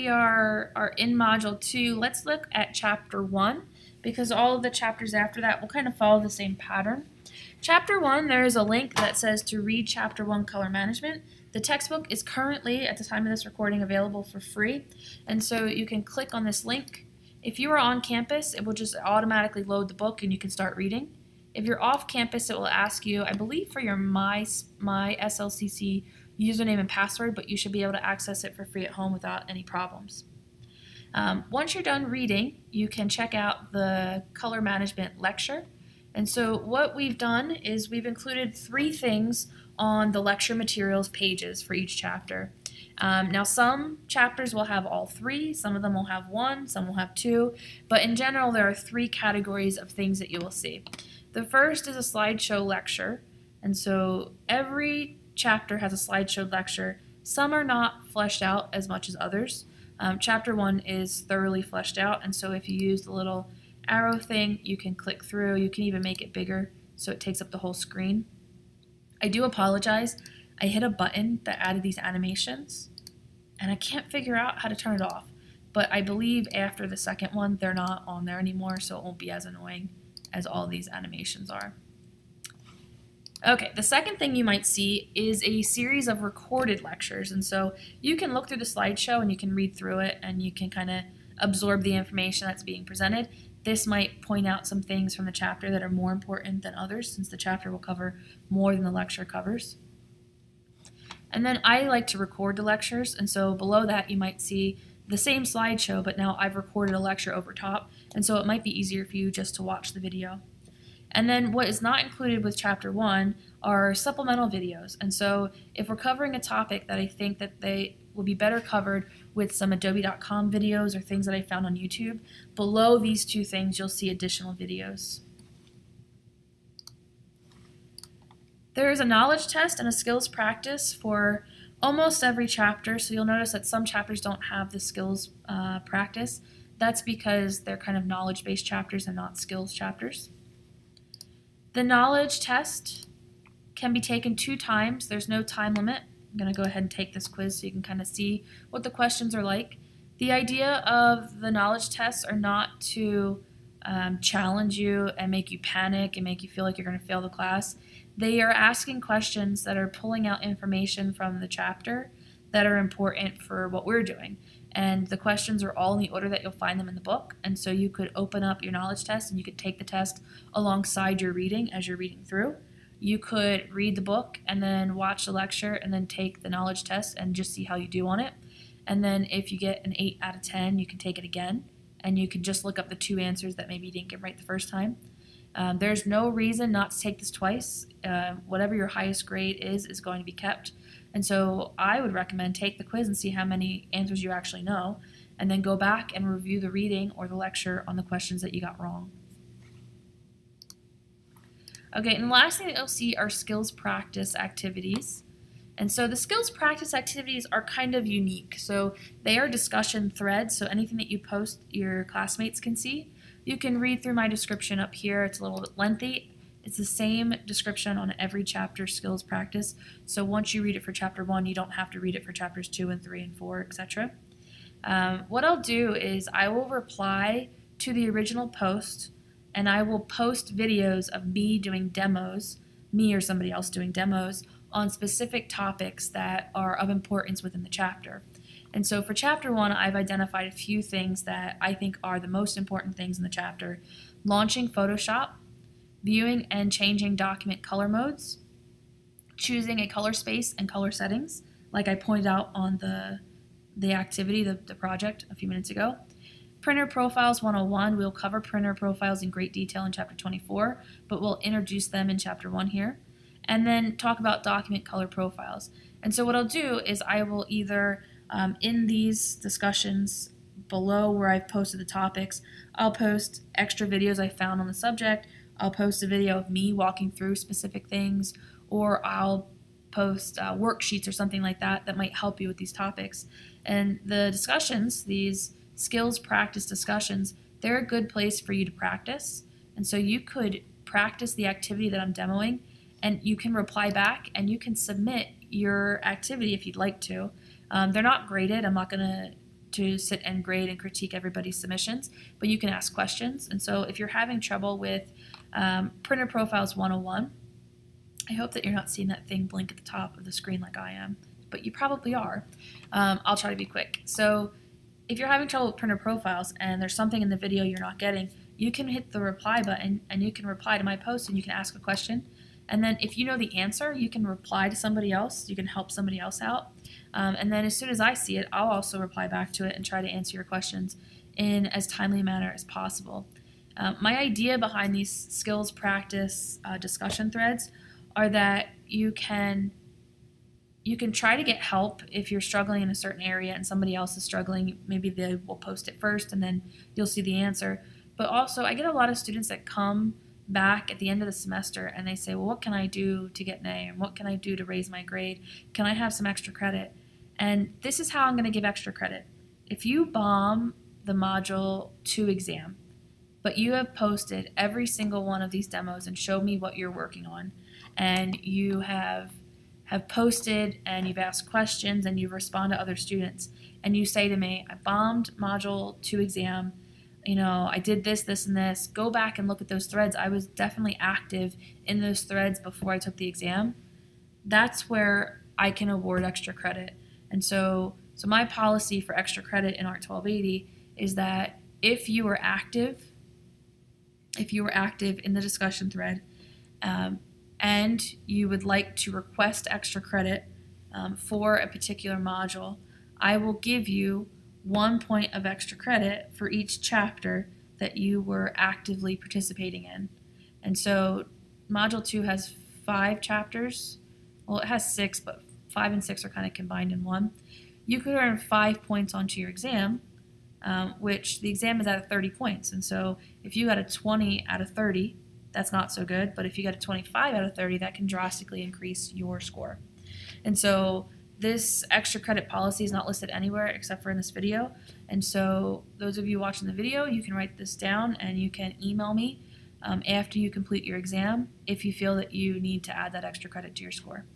we are, are in Module 2, let's look at Chapter 1 because all of the chapters after that will kind of follow the same pattern. Chapter 1, there is a link that says to read Chapter 1 Color Management. The textbook is currently, at the time of this recording, available for free, and so you can click on this link. If you are on campus, it will just automatically load the book and you can start reading. If you're off campus, it will ask you, I believe, for your My, My SLCC username and password, but you should be able to access it for free at home without any problems. Um, once you're done reading, you can check out the color management lecture. And so what we've done is we've included three things on the lecture materials pages for each chapter. Um, now some chapters will have all three, some of them will have one, some will have two, but in general there are three categories of things that you will see. The first is a slideshow lecture, and so every chapter has a slideshow lecture. Some are not fleshed out as much as others. Um, chapter 1 is thoroughly fleshed out, and so if you use the little arrow thing, you can click through. You can even make it bigger so it takes up the whole screen. I do apologize. I hit a button that added these animations, and I can't figure out how to turn it off. But I believe after the second one, they're not on there anymore, so it won't be as annoying as all these animations are. Okay, the second thing you might see is a series of recorded lectures. And so you can look through the slideshow and you can read through it and you can kind of absorb the information that's being presented. This might point out some things from the chapter that are more important than others since the chapter will cover more than the lecture covers. And then I like to record the lectures, and so below that you might see the same slideshow, but now I've recorded a lecture over top, and so it might be easier for you just to watch the video. And then what is not included with chapter one are supplemental videos. And so if we're covering a topic that I think that they will be better covered with some adobe.com videos or things that I found on YouTube, below these two things you'll see additional videos. There is a knowledge test and a skills practice for almost every chapter, so you'll notice that some chapters don't have the skills uh, practice. That's because they're kind of knowledge-based chapters and not skills chapters. The knowledge test can be taken two times. There's no time limit. I'm going to go ahead and take this quiz so you can kind of see what the questions are like. The idea of the knowledge tests are not to um, challenge you and make you panic and make you feel like you're going to fail the class. They are asking questions that are pulling out information from the chapter that are important for what we're doing. And the questions are all in the order that you'll find them in the book. And so you could open up your knowledge test and you could take the test alongside your reading as you're reading through. You could read the book and then watch the lecture and then take the knowledge test and just see how you do on it. And then if you get an 8 out of 10, you can take it again. And you can just look up the two answers that maybe you didn't get right the first time. Um, there's no reason not to take this twice. Uh, whatever your highest grade is, is going to be kept. And so I would recommend take the quiz and see how many answers you actually know, and then go back and review the reading or the lecture on the questions that you got wrong. Okay, and the last thing that you'll see are skills practice activities. And so the skills practice activities are kind of unique. So they are discussion threads, so anything that you post your classmates can see. You can read through my description up here. It's a little bit lengthy. It's the same description on every chapter skills practice. So once you read it for chapter one, you don't have to read it for chapters two and three and four, etc. Um, what I'll do is I will reply to the original post and I will post videos of me doing demos, me or somebody else doing demos on specific topics that are of importance within the chapter. And so for chapter one, I've identified a few things that I think are the most important things in the chapter. Launching Photoshop, viewing and changing document color modes, choosing a color space and color settings, like I pointed out on the, the activity, the, the project a few minutes ago. Printer Profiles 101, we'll cover printer profiles in great detail in Chapter 24, but we'll introduce them in Chapter 1 here. And then talk about document color profiles. And so what I'll do is I will either, um, in these discussions below where I've posted the topics, I'll post extra videos I found on the subject, I'll post a video of me walking through specific things, or I'll post uh, worksheets or something like that that might help you with these topics. And the discussions, these skills practice discussions, they're a good place for you to practice. And so you could practice the activity that I'm demoing, and you can reply back and you can submit your activity if you'd like to. Um, they're not graded. I'm not going to to sit and grade and critique everybody's submissions, but you can ask questions. And so if you're having trouble with um, Printer Profiles 101, I hope that you're not seeing that thing blink at the top of the screen like I am, but you probably are. Um, I'll try to be quick. So if you're having trouble with printer profiles and there's something in the video you're not getting, you can hit the reply button and you can reply to my post and you can ask a question. And then if you know the answer, you can reply to somebody else. You can help somebody else out. Um, and then as soon as I see it, I'll also reply back to it and try to answer your questions in as timely a manner as possible. Uh, my idea behind these skills practice uh, discussion threads are that you can you can try to get help if you're struggling in a certain area and somebody else is struggling. Maybe they will post it first and then you'll see the answer. But also, I get a lot of students that come back at the end of the semester and they say, Well, what can I do to get an A? And what can I do to raise my grade? Can I have some extra credit? And this is how I'm going to give extra credit. If you bomb the Module 2 exam, but you have posted every single one of these demos and showed me what you're working on, and you have have posted and you've asked questions and you've responded to other students and you say to me, I bombed module two exam, you know, I did this, this, and this, go back and look at those threads. I was definitely active in those threads before I took the exam. That's where I can award extra credit. And so so my policy for extra credit in ART 1280 is that if you were active, if you were active in the discussion thread, um, and you would like to request extra credit um, for a particular module, I will give you one point of extra credit for each chapter that you were actively participating in. And so Module 2 has five chapters. Well, it has six, but five and six are kind of combined in one. You could earn five points onto your exam, um, which the exam is out of 30 points. And so if you got a 20 out of 30, that's not so good. But if you got a 25 out of 30, that can drastically increase your score. And so this extra credit policy is not listed anywhere except for in this video. And so those of you watching the video, you can write this down and you can email me um, after you complete your exam if you feel that you need to add that extra credit to your score.